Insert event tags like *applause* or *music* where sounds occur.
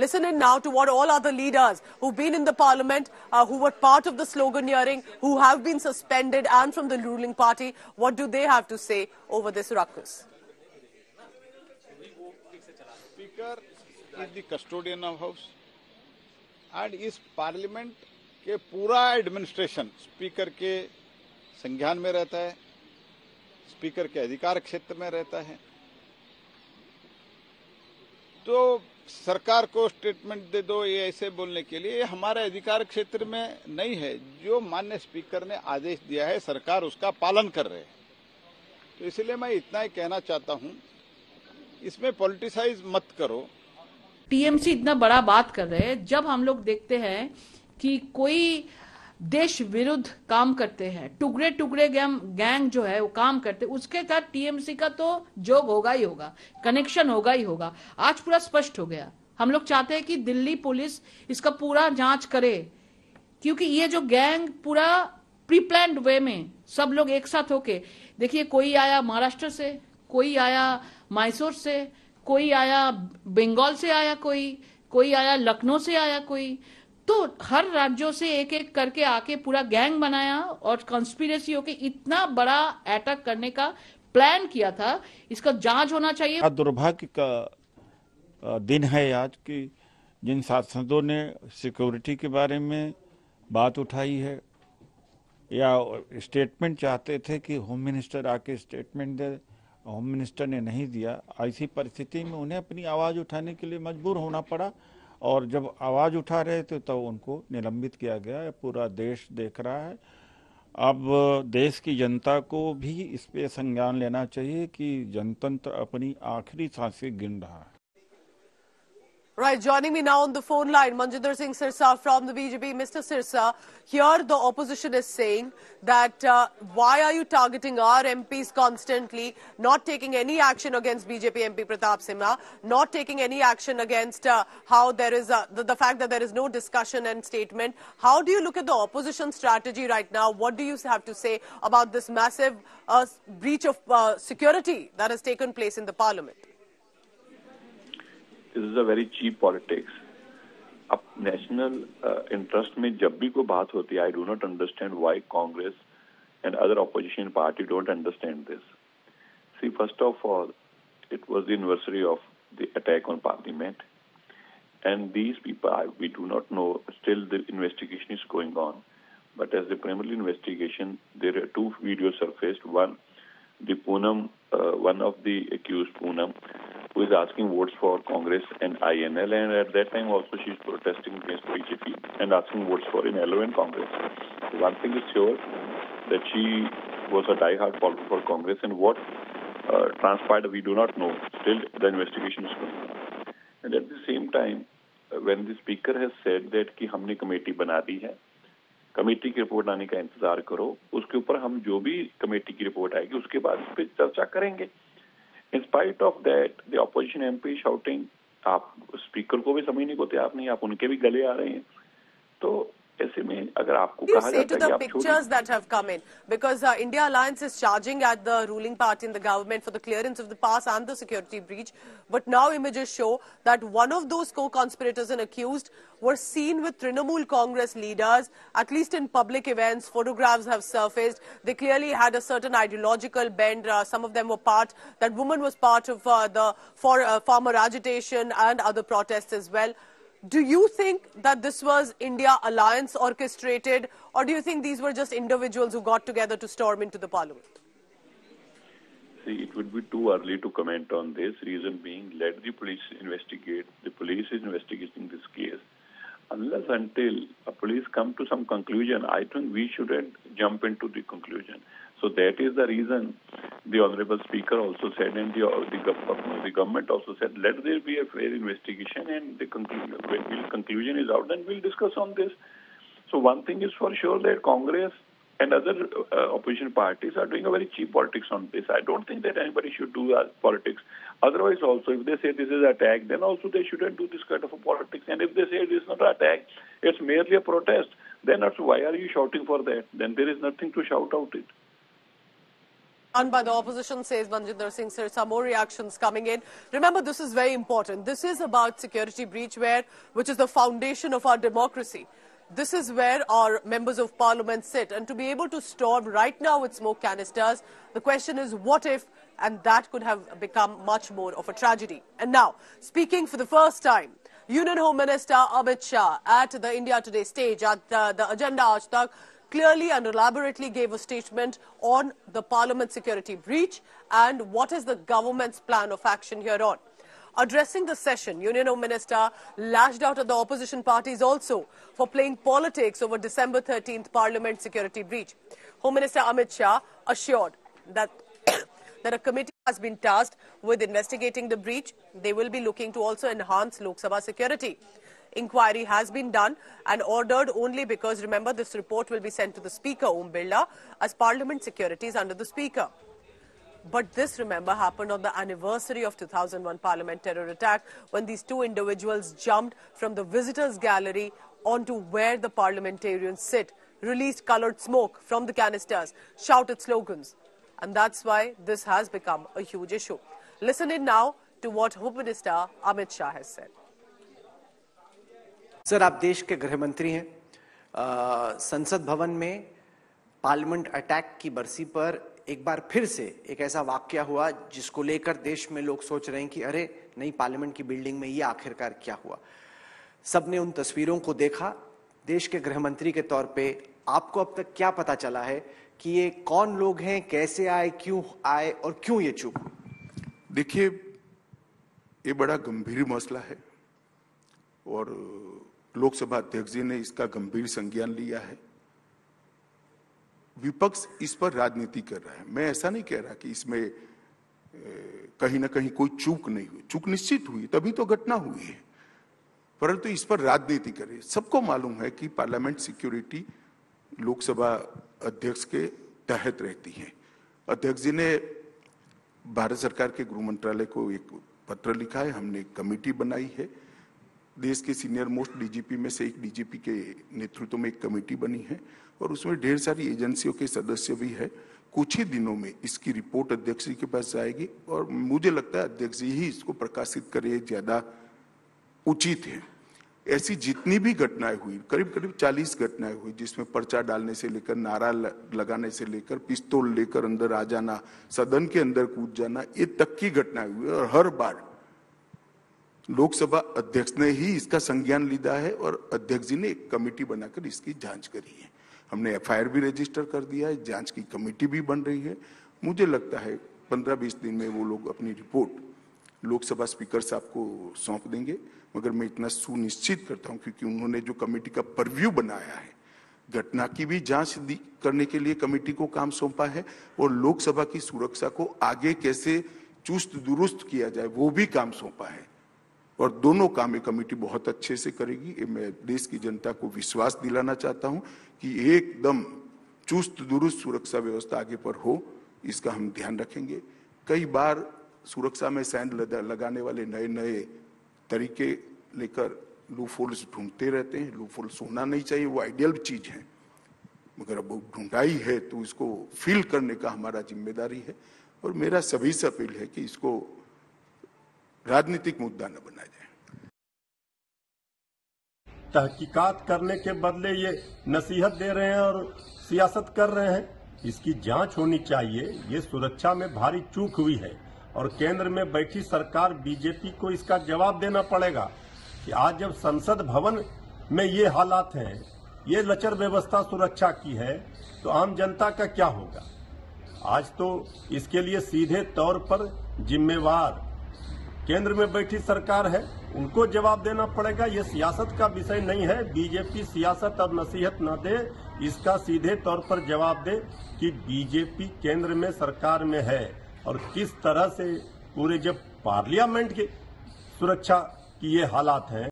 Listen in now to what all other leaders who've been in the parliament, uh, who were part of the sloganeering, who have been suspended and from the ruling party, what do they have to say over this ruckus? Speaker is the custodian of house and इस parliament के पूरा administration speaker के संज्ञान में रहता है speaker के अधिकार क्षेत्र में रहता है तो सरकार को स्टेटमेंट दे दो ये ऐसे बोलने के लिए हमारे अधिकार क्षेत्र में नहीं है। जो मान्य स्पीकर ने आदेश दिया है, सरकार उसका पालन कर रहे है। तो इसलिए मैं इतना ही कहना चाहता हूँ, इसमें पॉलिटिसाइज मत करो। टीएमसी इतना बड़ा बात कर रहे हैं। जब हम लोग देखते हैं कि कोई देश विरुद्ध काम करते हैं। टुकड़े टुकड़े गैंग जो है, वो काम करते उसके साथ टीएमसी का तो जोग होगा ही होगा कनेक्शन होगा ही होगा। आज पूरा स्पष्ट हो गया। हम लोग चाहते हैं कि दिल्ली पुलिस इसका पूरा जाँच करे, क्योंकि ये जो गैंग पूरा प्री प्लान वे में सब लोग एक साथ होके, देखिए, कोई आया महाराष्ट्र से, कोई आया मैसूर से, कोई आया बंगाल से आया कोई कोई आया लखनऊ से आया कोई तो हर राज्यों से एक एक करके आके पूरा गैंग बनाया और कॉन्स्पिरेसी होके इतना बड़ा अटैक करने का प्लान किया था। इसका जाँच होना चाहिए। दुर्भाग्य का दिन है आज कि जिन सांसदों ने सिक्योरिटी के बारे में बात उठाई है, या स्टेटमेंट चाहते थे कि होम मिनिस्टर आके स्टेटमेंट दे होम मिनिस्टर ने नहीं दिया, ऐसी परिस्थिति में उन्हें अपनी आवाज़ उठाने के लिए मजबूर होना पड़ा। और जब आवाज़ उठा रहे थे तो उनको निलंबित किया गया है। पूरा देश देख रहा है। अब देश की जनता को भी इस पे संज्ञान लेना चाहिए कि जनतंत्र अपनी आखिरी साँसें गिन रहा है। Right, joining me now on the phone line, Manjinder Singh Sirsa from the BJP. Mr. Sirsa, here the opposition is saying that uh, why are you targeting our MPs constantly, not taking any action against BJP MP Pratap Simha, not taking any action against uh, how there is a, the, the, fact that there is no discussion and statement. How do you look at the opposition strategy right now? What do you have to say about this massive uh, breach of uh, security that has taken place in the parliament? this is a very cheap politics अब national interest में जब भी कोई बात होती है I do not understand why Congress and other opposition party don't understand this see first of all it was the anniversary of the attack on parliament and these people we do not know still the investigation is going on but as the preliminary investigation there are two videos surfaced one the Poonam uh, one of the accused Poonam who is asking votes for Congress and INL, and at that time also she is protesting against BJP and asking votes for INLO and Congress. One thing is sure that she was a die-hard follower for Congress, and what uh, transpired we do not know. Still, the investigation is going on. And at the same time, uh, when the speaker has said that कि हमने committee बना दी है committee की report आने का इंतजार करो उसके ऊपर हम जो भी कमेटी की रिपोर्ट आएगी उसके बाद इस पर चर्चा करेंगे in spite of that the opposition MP shouting आप स्पीकर को भी समझ नहीं को आप नहीं, आप उनके भी गले आ रहे हैं तो ऐसे में अगर आपको कहा जाता है कि आप pictures that have come in because uh, India Alliance is charging at the ruling party in the government for the clearance of the pass and the security breach but now images show that one of those co-conspirators and accused were seen with Trinamool Congress leaders at least in public events photographs have surfaced they clearly had a certain ideological bend uh, some of them were part that woman was part of uh, the for, uh, farmer agitation and other protests as well do you think that this was India alliance orchestrated, or do you think these were just individuals who got together to storm into the parliament? See, it would be too early to comment on this. Reason being, let the police investigate. The police is investigating this case. Unless until a police come to some conclusion, I think we shouldn't jump into the conclusion. So that is the reason the Honorable Speaker also said and the, the, the government also said, let there be a fair investigation and the conclusion, conclusion is out, then we'll discuss on this. So one thing is for sure that Congress and other uh, opposition parties are doing a very cheap politics on this. I don't think that anybody should do politics. Otherwise, also, if they say this is attack, then also they shouldn't do this kind of a politics. And if they say it is not an attack, it's merely a protest, then why are you shouting for that? Then there is nothing to shout out it. And by the opposition, says Manjinder Singh Sir. Some more reactions coming in. Remember, this is very important. This is about security breach, where which is the foundation of our democracy. This is where our members of parliament sit. And to be able to storm right now with smoke canisters, the question is what if, and that could have become much more of a tragedy. And now, speaking for the first time, Union Home Minister Amit Shah at the India Today stage at the, the Agenda Aaj clearly and elaborately gave a statement on the parliament security breach and what is the government's plan of action here on. Addressing the session, Union Home Minister lashed out at the opposition parties also for playing politics over December 13th Parliament security breach. Home Minister Amit Shah assured that *coughs* that a committee has been tasked with investigating the breach. They will be looking to also enhance Lok Sabha security. Inquiry has been done and ordered only because, remember, this report will be sent to the Speaker, Om Birla, as Parliament security is under the Speaker. But this, remember, happened on the anniversary of 2001 Parliament terror attack when these two individuals jumped from the visitors' gallery onto where the parliamentarians sit, released coloured smoke from the canisters, shouted slogans. And that's why this has become a huge issue. Listen in now to what Home Minister Amit Shah has said. Sir, आप देश के गृह मंत्री हैं संसद भवन में parliament attack की बरसी पर एक बार फिर से एक ऐसा वाक्य हुआ जिसको लेकर देश में लोग सोच रहे हैं कि अरे नई पार्लियामेंट की बिल्डिंग में ये आखिरकार क्या हुआ। सबने उन तस्वीरों को देखा। देश के गृह मंत्री के तौर पे आपको अब तक क्या पता चला है कि ये कौन लोग हैं, कैसे आए, क्यों आए और क्यों ये चूक देखिए, ये बड़ा गंभीर मसला है और लोकसभा अध्यक्ष जी ने इसका गंभीर संज्ञान लिया है। विपक्ष इस पर राजनीति कर रहा है। मैं ऐसा नहीं कह रहा कि इसमें कहीं ना कहीं कोई चूक नहीं हुई। चूक निश्चित हुई, तभी तो घटना हुई है। परंतु इस पर राजनीति करे। सबको मालूम है कि पार्लियामेंट सिक्योरिटी लोकसभा अध्यक्ष के तहत रहती है। अध्यक्ष जी ने भारत सरकार के गृह मंत्रालय को एक पत्र लिखा है। हमने एक कमेटी बनाई है। देश के सीनियर मोस्ट डीजीपी में से एक डीजीपी के नेतृत्व में एक कमेटी बनी है और उसमें ढेर सारी एजेंसियों के सदस्य भी है। कुछ ही दिनों में इसकी रिपोर्ट अध्यक्ष जी के पास जाएगी और मुझे लगता है अध्यक्ष जी ही इसको प्रकाशित करे, ज़्यादा उचित है। ऐसी जितनी भी घटनाएँ हुई करीब करीब 40 घटनाएँ हुई, जिसमें पर्चा डालने से लेकर, नारा लगाने से लेकर, पिस्तौल लेकर अंदर आ जाना, सदन के अंदर कूद जाना, ये तक की घटनाएँ हुई और हर बार लोकसभा अध्यक्ष ने ही इसका संज्ञान लिया है और अध्यक्ष जी ने एक कमेटी बनाकर इसकी जाँच करी है। हमने एफआईआर भी रजिस्टर कर दिया है, जाँच की कमेटी भी बन रही है। मुझे लगता है पंद्रह बीस दिन में वो लोग अपनी रिपोर्ट लोकसभा स्पीकर साहब को सौंप देंगे, मगर मैं इतना सुनिश्चित करता हूँ क्योंकि उन्होंने जो कमेटी का परव्यू बनाया है, घटना की भी जाँच करने के लिए कमेटी को काम सौंपा है और लोकसभा की सुरक्षा को आगे कैसे चुस्त दुरुस्त किया जाए, वो भी काम सौंपा है। और दोनों काम ये कमेटी बहुत अच्छे से करेगी। ये मैं देश की जनता को विश्वास दिलाना चाहता हूँ कि एकदम चुस्त, दुरुस्त सुरक्षा व्यवस्था आगे पर हो, इसका हम ध्यान रखेंगे। कई बार सुरक्षा में सैंड लगाने वाले नए नए तरीके लेकर लूफोल्स ढूंढते रहते हैं। लूफोल्स होना नहीं चाहिए, वो आइडियल चीज़ है। मगर अब ढूंढाई है तो इसको फील करने का हमारा ज़िम्मेदारी है। और मेरा सभी से अपील है कि इसको राजनीतिक मुद्दा न बनाया जाए। तहकीकात करने के बदले ये नसीहत दे रहे हैं और सियासत कर रहे हैं। इसकी जाँच होनी चाहिए। ये सुरक्षा में भारी चूक हुई है और केंद्र में बैठी सरकार बीजेपी को इसका जवाब देना पड़ेगा कि आज जब संसद भवन में ये हालात हैं, ये लचर व्यवस्था सुरक्षा की है तो आम जनता का क्या होगा? आज तो इसके लिए सीधे तौर पर जिम्मेवार केंद्र में बैठी सरकार है, उनको जवाब देना पड़ेगा। ये सियासत का विषय नहीं है। बीजेपी सियासत अब नसीहत न दे, इसका सीधे तौर पर जवाब दे कि बीजेपी केंद्र में सरकार में है और किस तरह से पूरे जब पार्लियामेंट की सुरक्षा की ये हालात हैं।